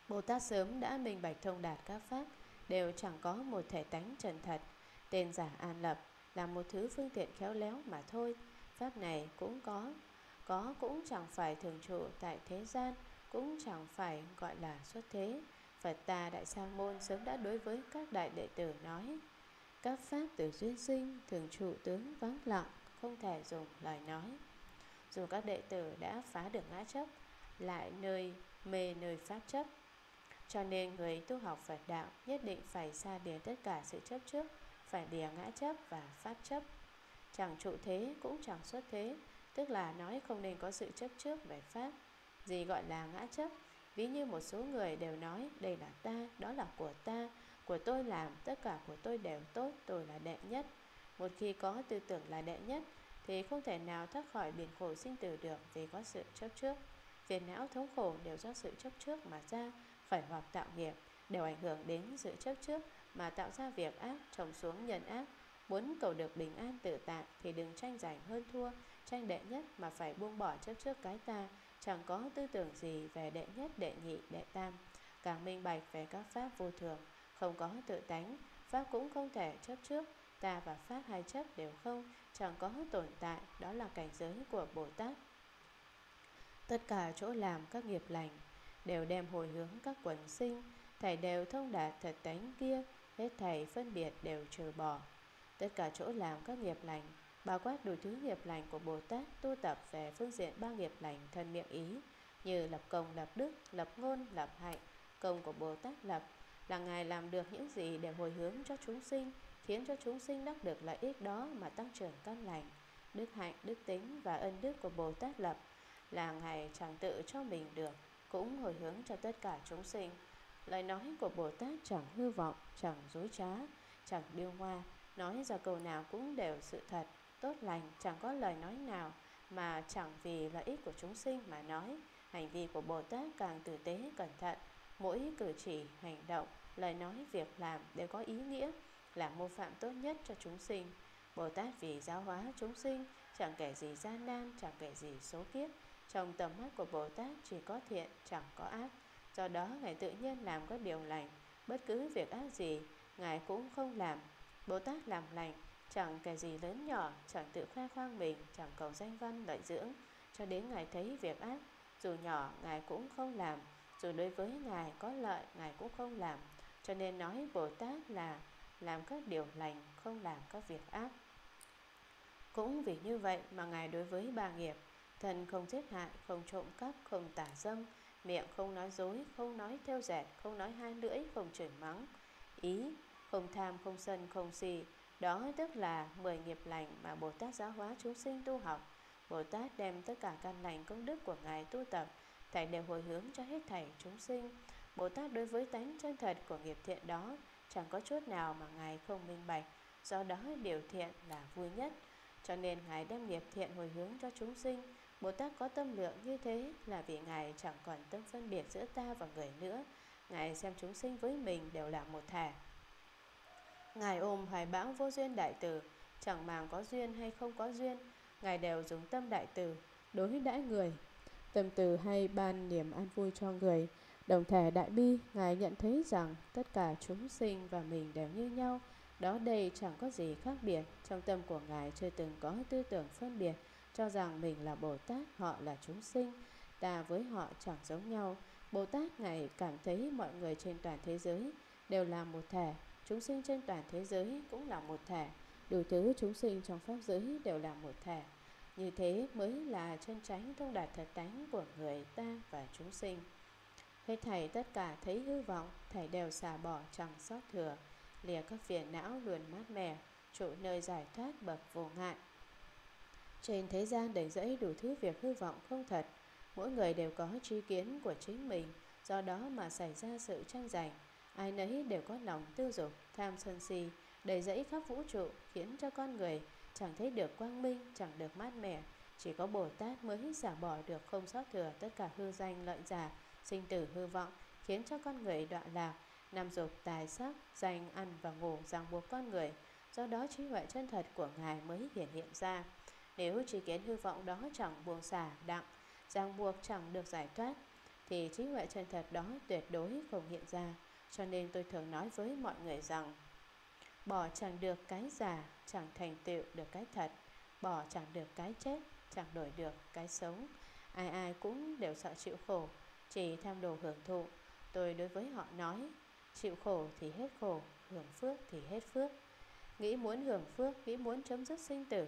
Bồ Tát sớm đã minh bạch thông đạt các Pháp đều chẳng có một thể tánh chân thật. Tên giả an lập là một thứ phương tiện khéo léo mà thôi. Pháp này cũng có, có cũng chẳng phải thường trụ tại thế gian, cũng chẳng phải gọi là xuất thế. Phật ta Đại Sa Môn sớm đã đối với các đại đệ tử nói Các pháp từ duyên sinh thường trụ tướng vắng lặng Không thể dùng lời nói Dù các đệ tử đã phá được ngã chấp Lại nơi mê nơi pháp chấp cho nên người tu học Phật đạo nhất định phải xa đến tất cả sự chấp trước, phải lìa ngã chấp và pháp chấp. Chẳng trụ thế cũng chẳng xuất thế, tức là nói không nên có sự chấp trước về pháp. Gì gọi là ngã chấp? Ví như một số người đều nói đây là ta, đó là của ta, của tôi làm, tất cả của tôi đều tốt, tôi là đệ nhất. Một khi có tư tưởng là đệ nhất thì không thể nào thoát khỏi biển khổ sinh tử được vì có sự chấp trước. Phiền não thống khổ đều do sự chấp trước mà ra, khởi hoặc tạo nghiệp, đều ảnh hưởng đến sự chấp trước mà tạo ra việc ác, trồng xuống nhân ác. Muốn cầu được bình an tự tại thì đừng tranh giành hơn thua, tranh đệ nhất mà phải buông bỏ chấp trước cái ta, chẳng có tư tưởng gì về đệ nhất, đệ nhị, đệ tam. Càng minh bạch về các pháp vô thường, không có tự tánh, pháp cũng không thể chấp trước, ta và pháp hai chấp đều không, chẳng có tồn tại, đó là cảnh giới của Bồ Tát. Tất cả chỗ làm các nghiệp lành đều đem hồi hướng các quần sinh, thầy đều thông đạt thật tánh kia, hết thầy phân biệt đều trừ bỏ. Tất cả chỗ làm các nghiệp lành, bao quát đủ thứ nghiệp lành của Bồ Tát tu tập về phương diện ba nghiệp lành thân miệng ý, như lập công, lập đức, lập ngôn, lập hạnh. Công của Bồ Tát lập là Ngài làm được những gì để hồi hướng cho chúng sinh, khiến cho chúng sinh đắc được lợi ích đó mà tăng trưởng căn lành. Đức hạnh, đức tính và ân đức của Bồ Tát lập là Ngài chẳng tự cho mình được, cũng hồi hướng cho tất cả chúng sinh. Lời nói của Bồ Tát chẳng hư vọng, chẳng dối trá, chẳng điêu hoa, nói ra câu nào cũng đều sự thật, tốt lành, chẳng có lời nói nào mà chẳng vì lợi ích của chúng sinh mà nói. Hành vi của Bồ Tát càng tử tế, cẩn thận, mỗi cử chỉ, hành động, lời nói, việc làm đều có ý nghĩa, là mô phạm tốt nhất cho chúng sinh. Bồ Tát vì giáo hóa chúng sinh, chẳng kể gì gian nan, chẳng kể gì số kiếp. Trong tầm mắt của Bồ Tát chỉ có thiện, chẳng có ác. Do đó, Ngài tự nhiên làm các điều lành, bất cứ việc ác gì, Ngài cũng không làm. Bồ Tát làm lành, chẳng kể gì lớn nhỏ, chẳng tự khoe khoang mình, chẳng cầu danh văn lợi dưỡng, cho đến Ngài thấy việc ác, dù nhỏ Ngài cũng không làm, dù đối với Ngài có lợi Ngài cũng không làm. Cho nên nói Bồ Tát là làm các điều lành, không làm các việc ác. Cũng vì như vậy mà Ngài đối với ba nghiệp, thần không giết hại, không trộm cắp, không tả dâm, miệng không nói dối, không nói theo dệt, không nói hai lưỡi, không chửi mắng, ý, không tham, không sân, không si. Đó tức là mười nghiệp lành mà Bồ Tát giáo hóa chúng sinh tu học. Bồ Tát đem tất cả căn lành công đức của Ngài tu tập, Thầy đều hồi hướng cho hết thảy chúng sinh. Bồ Tát đối với tánh chân thật của nghiệp thiện đó chẳng có chút nào mà Ngài không minh bạch, do đó điều thiện là vui nhất. Cho nên Ngài đem nghiệp thiện hồi hướng cho chúng sinh. Bồ Tát có tâm lượng như thế là vì Ngài chẳng còn tâm phân biệt giữa ta và người nữa. Ngài xem chúng sinh với mình đều là một thể. Ngài ôm hoài bão vô duyên đại từ, chẳng màng có duyên hay không có duyên, Ngài đều dùng tâm đại từ đối đãi người. Tâm từ hay ban niềm an vui cho người, Đồng thể đại bi, Ngài nhận thấy rằng tất cả chúng sinh và mình đều như nhau. Đó đây chẳng có gì khác biệt. Trong tâm của Ngài chưa từng có tư tưởng phân biệt, cho rằng mình là Bồ Tát, họ là chúng sinh. Ta với họ chẳng giống nhau. Bồ Tát Ngài cảm thấy mọi người trên toàn thế giới đều là một thể. Chúng sinh trên toàn thế giới cũng là một thể. Đủ thứ chúng sinh trong pháp giới đều là một thể. Như thế mới là chân tránh thông đạt thật tánh của người ta và chúng sinh. Hết thầy tất cả thấy hư vọng, thầy đều xả bỏ chẳng sót thừa, lìa các phiền não luồn mát mẻ, trụ nơi giải thoát bậc vô ngại. Trên thế gian đầy rẫy đủ thứ việc hư vọng không thật, mỗi người đều có trí kiến của chính mình, do đó mà xảy ra sự tranh giành. Ai nấy đều có lòng tư dục, tham sân si, đầy rẫy khắp vũ trụ, khiến cho con người chẳng thấy được quang minh, chẳng được mát mẻ. Chỉ có Bồ Tát mới xả bỏ được không sót thừa tất cả hư danh lợi giả, sinh tử hư vọng khiến cho con người đoạn lạc nằm dục tài sắc danh ăn và ngủ ràng buộc con người do đó trí huệ chân thật của ngài mới hiện hiện ra nếu chỉ kiến hư vọng đó chẳng buông xả đặng ràng buộc chẳng được giải thoát thì trí huệ chân thật đó tuyệt đối không hiện ra. Cho nên tôi thường nói với mọi người rằng bỏ chẳng được cái giả chẳng thành tựu được cái thật. Bỏ chẳng được cái chết chẳng đổi được cái sống ai ai cũng đều sợ chịu khổ chỉ tham đồ hưởng thụ. Tôi đối với họ nói Chịu khổ thì hết khổ Hưởng phước thì hết phước. Nghĩ muốn hưởng phước, nghĩ muốn chấm dứt sinh tử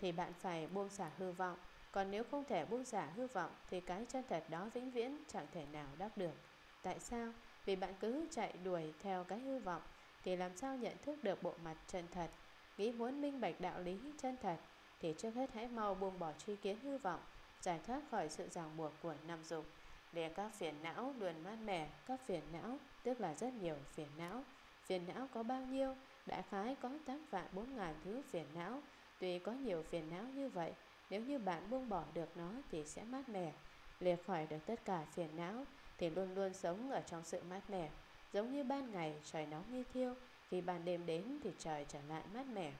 thì bạn phải buông xả hư vọng. Còn nếu không thể buông xả hư vọng, Thì cái chân thật đó vĩnh viễn chẳng thể nào đắc được. Tại sao? Vì bạn cứ chạy đuổi theo cái hư vọng, Thì làm sao nhận thức được bộ mặt chân thật? Nghĩ muốn minh bạch đạo lý chân thật, Thì trước hết hãy mau buông bỏ truy kiến hư vọng, Giải thoát khỏi sự ràng buộc của năm dục. Để các phiền não luôn mát mẻ, Các phiền não, tức là rất nhiều phiền não. Phiền não có bao nhiêu? Đại khái có 8 vạn 4 ngàn thứ phiền não Tuy có nhiều phiền não như vậy, Nếu như bạn buông bỏ được nó Thì sẽ mát mẻ. Liệt khỏi được tất cả phiền não Thì luôn luôn sống ở trong sự mát mẻ. Giống như ban ngày, trời nóng như thiêu, Khi ban đêm đến thì trời trở lại mát mẻ.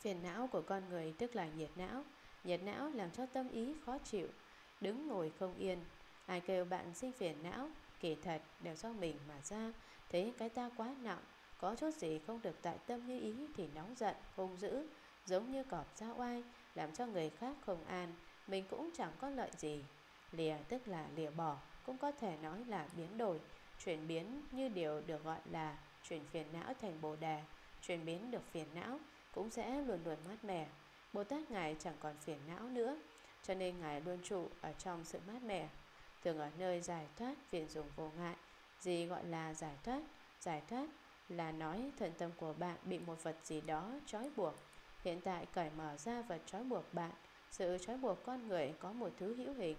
Phiền não của con người tức là nhiệt não. Nhiệt não làm cho tâm ý khó chịu. Đứng ngồi không yên. Ai kêu bạn sinh phiền não, Kỳ thật đều do mình mà ra, Thấy cái ta quá nặng. Có chút gì không được tại tâm như ý Thì nóng giận, hung dữ Giống như cọp ra oai Làm cho người khác không an. Mình cũng chẳng có lợi gì. Lìa tức là lìa bỏ Cũng có thể nói là biến đổi. Chuyển biến như điều được gọi là Chuyển phiền não thành bồ đề. Chuyển biến được phiền não Cũng sẽ luôn luôn mát mẻ. Bồ Tát Ngài chẳng còn phiền não nữa Cho nên Ngài luôn trụ ở trong sự mát mẻ. Thường ở nơi giải thoát phiền dùng vô ngại. Gì gọi là giải thoát? Giải thoát là nói thần tâm của bạn bị một vật gì đó trói buộc. Hiện tại cởi mở ra vật trói buộc bạn, Sự trói buộc con người có một thứ hữu hình.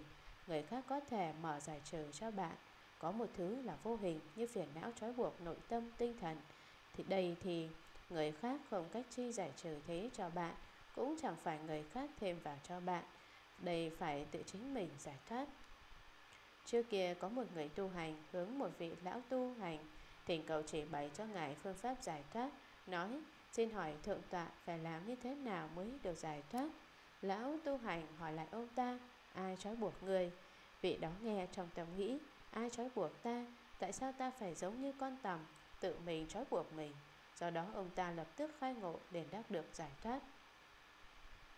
Người khác có thể mở giải trừ cho bạn, Có một thứ là vô hình như phiền não trói buộc nội tâm, tinh thần. Thì đây thì người khác không cách chi giải trừ thế cho bạn, Cũng chẳng phải người khác thêm vào cho bạn. Đây phải tự chính mình giải thoát. Trước kia có một người tu hành hướng một vị lão tu hành Thỉnh cầu chỉ bày cho ngài phương pháp giải thoát Nói xin hỏi thượng tọa phải làm như thế nào mới được giải thoát? Lão tu hành hỏi lại ông ta Ai trói buộc người Vị đó nghe trong tâm nghĩ Ai trói buộc ta? Tại sao ta phải giống như con tầm Tự mình trói buộc mình? Do đó ông ta lập tức khai ngộ để đắc được giải thoát.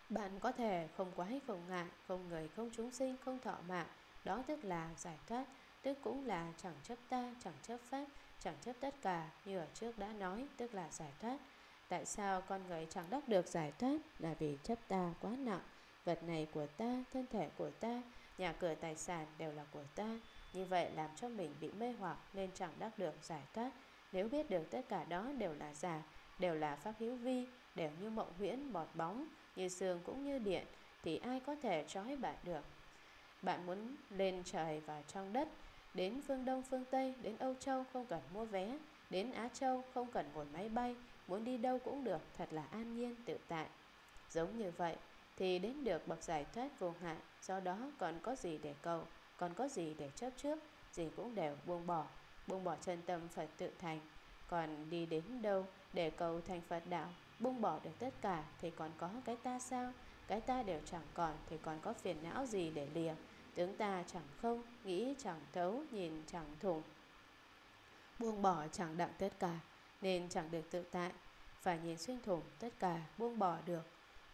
Bạn có thể không quái không ngại Không người không chúng sinh không thọ mạng đó tức là giải thoát Tức cũng là chẳng chấp ta, chẳng chấp pháp Chẳng chấp tất cả Như ở trước đã nói tức là giải thoát. Tại sao con người chẳng đắc được giải thoát? Là vì chấp ta quá nặng. Vật này của ta, thân thể của ta Nhà cửa tài sản đều là của ta. Như vậy làm cho mình bị mê hoặc Nên chẳng đắc được giải thoát. Nếu biết được tất cả đó đều là giả Đều là pháp hữu vi Đều như mộng huyễn, bọt bóng Như xương cũng như điện Thì ai có thể trói bạn được? Bạn muốn lên trời và trong đất Đến phương Đông, phương Tây, Đến Âu Châu không cần mua vé. Đến Á Châu không cần ngồi máy bay. Muốn đi đâu cũng được, Thật là an nhiên, tự tại. Giống như vậy, Thì đến được bậc giải thoát vô hạn, Do đó còn có gì để cầu, Còn có gì để chấp trước, Gì cũng đều buông bỏ. Buông bỏ chân tâm Phật tự thành. Còn đi đến đâu để cầu thành Phật đạo? Buông bỏ được tất cả Thì còn có cái ta sao? Cái ta đều chẳng còn Thì còn có phiền não gì để liềm Tướng ta chẳng không, nghĩ chẳng thấu, nhìn chẳng thủng. Buông bỏ chẳng đặng tất cả Nên chẳng được tự tại. Phải nhìn xuyên thủng tất cả buông bỏ được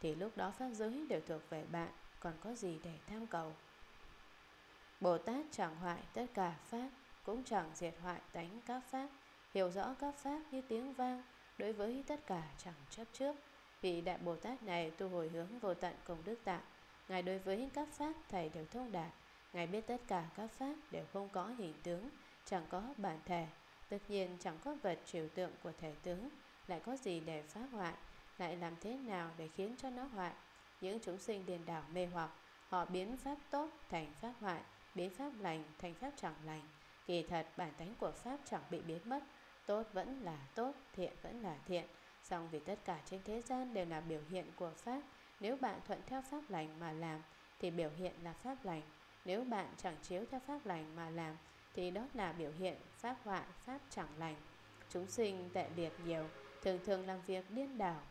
Thì lúc đó pháp giới đều thuộc về bạn Còn có gì để tham cầu? Bồ Tát chẳng hoại tất cả Pháp Cũng chẳng diệt hoại tánh các Pháp. Hiểu rõ các Pháp như tiếng vang Đối với tất cả chẳng chấp trước. Vị Đại Bồ Tát này tu hồi hướng vô tận công đức tạng Ngài đối với các pháp thầy đều thông đạt. Ngài biết tất cả các pháp đều không có hình tướng Chẳng có bản thể. Tất nhiên chẳng có vật trừu tượng của thể tướng. Lại có gì để phá hoại? Lại làm thế nào để khiến cho nó hoại? Những chúng sinh điền đảo mê hoặc Họ biến pháp tốt thành pháp hoại Biến pháp lành thành pháp chẳng lành. Kỳ thật bản tánh của pháp chẳng bị biến mất. Tốt vẫn là tốt, thiện vẫn là thiện. Xong vì tất cả trên thế gian đều là biểu hiện của pháp nếu bạn thuận theo pháp lành mà làm Thì biểu hiện là pháp lành. Nếu bạn chẳng chiếu theo pháp lành mà làm Thì đó là biểu hiện pháp hoại, pháp chẳng lành. Chúng sinh tệ liệt nhiều Thường thường làm việc điên đảo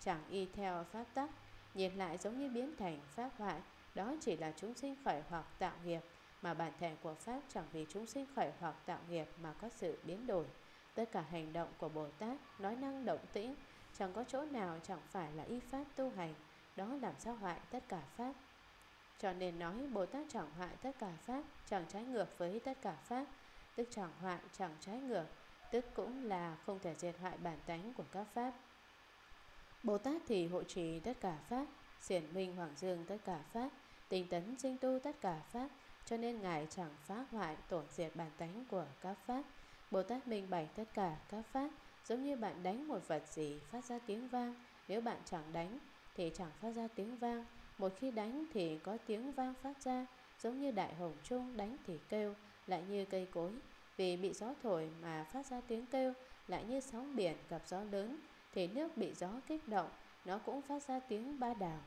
Chẳng y theo pháp tắc Nhìn lại giống như biến thành pháp hoại. Đó chỉ là chúng sinh khởi hoặc tạo nghiệp Mà bản thể của Pháp chẳng vì chúng sinh khởi hoặc tạo nghiệp Mà có sự biến đổi. Tất cả hành động của Bồ Tát Nói năng động tĩnh Chẳng có chỗ nào chẳng phải là y pháp tu hành đó làm sao hoại tất cả Pháp? Cho nên nói Bồ Tát chẳng hoại tất cả Pháp, Chẳng trái ngược với tất cả Pháp. Tức chẳng hoại chẳng trái ngược, Tức cũng là không thể diệt hoại bản tánh của các Pháp. Bồ Tát thì hộ trì tất cả Pháp, Xiển minh hoàng dương tất cả Pháp, tinh tấn sinh tu tất cả Pháp, Cho nên Ngài chẳng phá hoại, tổn diệt bản tánh của các Pháp. Bồ Tát minh bạch tất cả các Pháp, Giống như bạn đánh một vật gì phát ra tiếng vang, Nếu bạn chẳng đánh thì chẳng phát ra tiếng vang Một khi đánh thì có tiếng vang phát ra giống như đại hồng trung đánh thì kêu, lại như cây cối, vì bị gió thổi mà phát ra tiếng kêu, lại như sóng biển gặp gió lớn, thì nước bị gió kích động, nó cũng phát ra tiếng ba đào.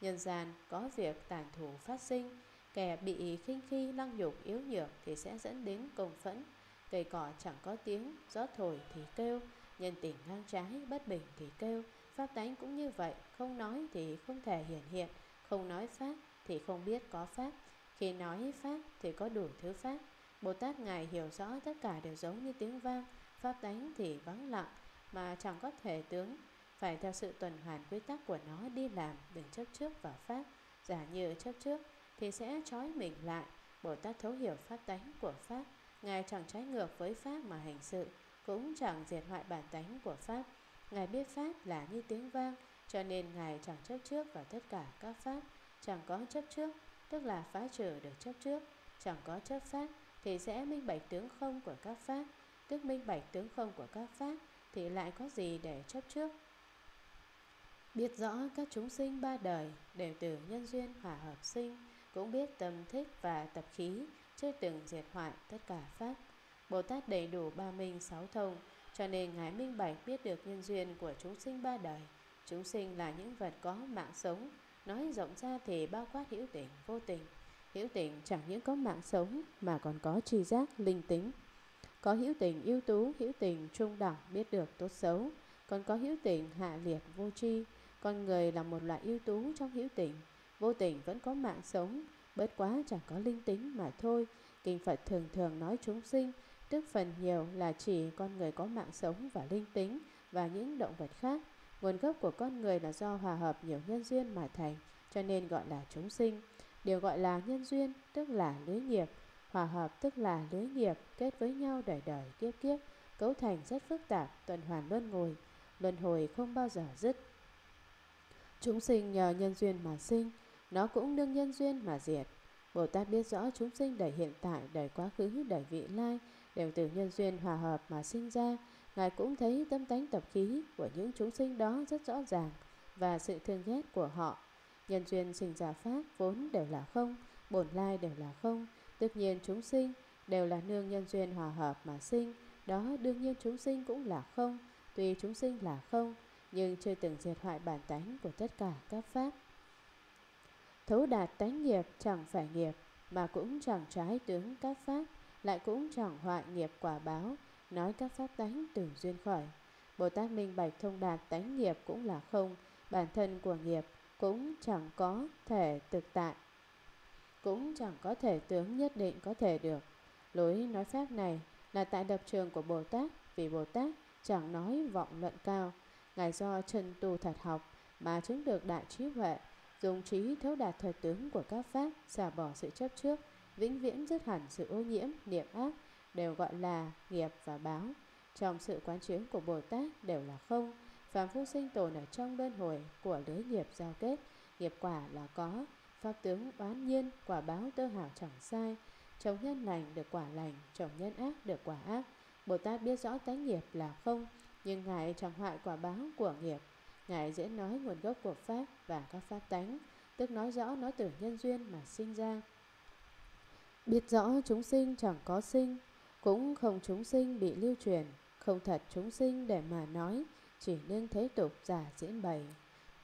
Nhân gian có việc tàn thủ phát sinh, kẻ bị khinh khi lăng nhục yếu nhược thì sẽ dẫn đến công phẫn. Cây cỏ chẳng có tiếng, gió thổi thì kêu, nhân tình ngang trái bất bình thì kêu. Pháp tánh cũng như vậy, không nói thì không thể hiển hiện, không nói pháp thì không biết có pháp. Khi nói pháp thì có đủ thứ pháp. Bồ Tát Ngài hiểu rõ tất cả đều giống như tiếng vang, pháp tánh thì vắng lặng mà chẳng có thể tướng. Phải theo sự tuần hoàn quy tắc của nó đi làm đừng chấp trước vào pháp. Giả như chấp trước thì sẽ trói mình lại. Bồ tát thấu hiểu pháp tánh của pháp. Ngài chẳng trái ngược với pháp mà hành sự cũng chẳng diệt hoại bản tánh của pháp ngài biết pháp là như tiếng vang cho nên ngài chẳng chấp trước vào tất cả các pháp. Chẳng có chấp trước tức là phá trừ được chấp trước. Chẳng có chấp pháp thì sẽ minh bạch tướng không của các pháp. Tức minh bạch tướng không của các pháp thì lại có gì để chấp trước? Biết rõ các chúng sinh ba đời đều từ nhân duyên hòa hợp sinh, cũng biết tâm thích và tập khí, chưa từng diệt hoại tất cả Pháp. Bồ Tát đầy đủ ba minh sáu thông, cho nên Ngài minh bạch biết được nhân duyên của chúng sinh ba đời. Chúng sinh là những vật có mạng sống, nói rộng ra thì bao quát hữu tình, vô tình. Hữu tình chẳng những có mạng sống mà còn có tri giác, linh tính. Có hữu tình ưu tú, hữu tình trung đẳng biết được tốt xấu, còn có hữu tình hạ liệt vô tri con người là một loại ưu tú trong hữu tình Vô tình vẫn có mạng sống Bớt quá chẳng có linh tính mà thôi Kinh Phật thường thường nói chúng sinh Tức phần nhiều là chỉ con người có mạng sống và linh tính Và những động vật khác. Nguồn gốc của con người là do hòa hợp nhiều nhân duyên mà thành Cho nên gọi là chúng sinh. Điều gọi là nhân duyên tức là lưới nghiệp Hòa hợp tức là lưới nghiệp kết với nhau đời đời kiếp kiếp Cấu thành rất phức tạp, tuần hoàn luân ngồi Luân hồi không bao giờ dứt. Chúng sinh nhờ nhân duyên mà sinh, nó cũng nương nhân duyên mà diệt. Bồ Tát biết rõ chúng sinh đời hiện tại, đời quá khứ, đời vị lai đều từ nhân duyên hòa hợp mà sinh ra. Ngài cũng thấy tâm tánh tập khí của những chúng sinh đó rất rõ ràng và sự thương ghét của họ. Nhân duyên sinh ra pháp vốn đều là không, bổn lai đều là không. Tất nhiên chúng sinh đều là nương nhân duyên hòa hợp mà sinh, đó đương nhiên chúng sinh cũng là không. Tuy chúng sinh là không, nhưng chưa từng diệt hoại bản tánh của tất cả các pháp. Thấu đạt tánh nghiệp chẳng phải nghiệp, mà cũng chẳng trái tướng các pháp, lại cũng chẳng hoại nghiệp quả báo, nói các pháp tánh từ duyên khởi. Bồ Tát Minh Bạch thông đạt tánh nghiệp cũng là không, bản thân của nghiệp cũng chẳng có thể thực tại, cũng chẳng có thể tướng nhất định có thể được. Lối nói pháp này là tại đập trường của Bồ Tát, vì Bồ Tát chẳng nói vọng luận cao, Ngài do chân tu thật học mà chứng được đại trí huệ, dùng trí thấu đạt thời tướng của các pháp, xả bỏ sự chấp trước, vĩnh viễn dứt hẳn sự ô nhiễm, niệm ác, đều gọi là nghiệp và báo. Trong sự quán chiếu của Bồ Tát đều là không, phàm phu sinh tồn ở trong luân hồi của lưới nghiệp giao kết, nghiệp quả là có, pháp tướng oán nhiên, quả báo tơ hảo chẳng sai, trồng nhân lành được quả lành, trồng nhân ác được quả ác. Bồ Tát biết rõ tánh nghiệp là không, nhưng Ngài chẳng hoại quả báo của nghiệp. Ngài dễ nói nguồn gốc của Pháp và các Pháp tánh Tức nói rõ nó từ nhân duyên mà sinh ra. Biết rõ chúng sinh chẳng có sinh Cũng không chúng sinh bị lưu truyền Không thật chúng sinh để mà nói Chỉ nên thế tục giả diễn bày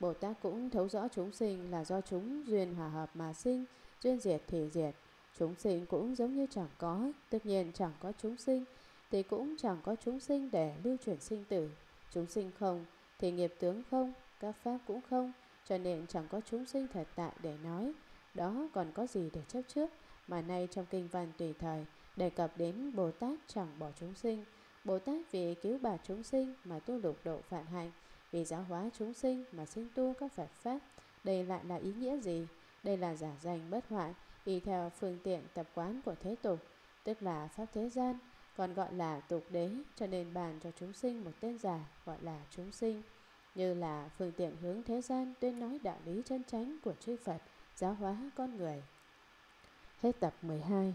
Bồ Tát cũng thấu rõ chúng sinh là do chúng duyên hòa hợp mà sinh Duyên diệt thì diệt Chúng sinh cũng giống như chẳng có Tất nhiên chẳng có chúng sinh thì cũng chẳng có chúng sinh để lưu chuyển sinh tử. Chúng sinh không, thì nghiệp tướng không, các pháp cũng không, cho nên chẳng có chúng sinh thật tại để nói. Đó còn có gì để chấp trước, mà nay trong kinh văn tùy thời đề cập đến Bồ Tát chẳng bỏ chúng sinh. Bồ Tát vì cứu bà chúng sinh mà tu lục độ Phạm hạnh, vì giáo hóa chúng sinh mà sinh tu các Phật Pháp. Đây lại là ý nghĩa gì? Đây là giả danh bất hoại, y theo phương tiện tập quán của thế tục, tức là Pháp thế gian, còn gọi là tục đế cho nên bàn cho chúng sinh một tên giả gọi là chúng sinh như là phương tiện hướng thế gian tuyên nói đạo lý chân chánh của chư Phật giáo hóa con người. Hết tập 12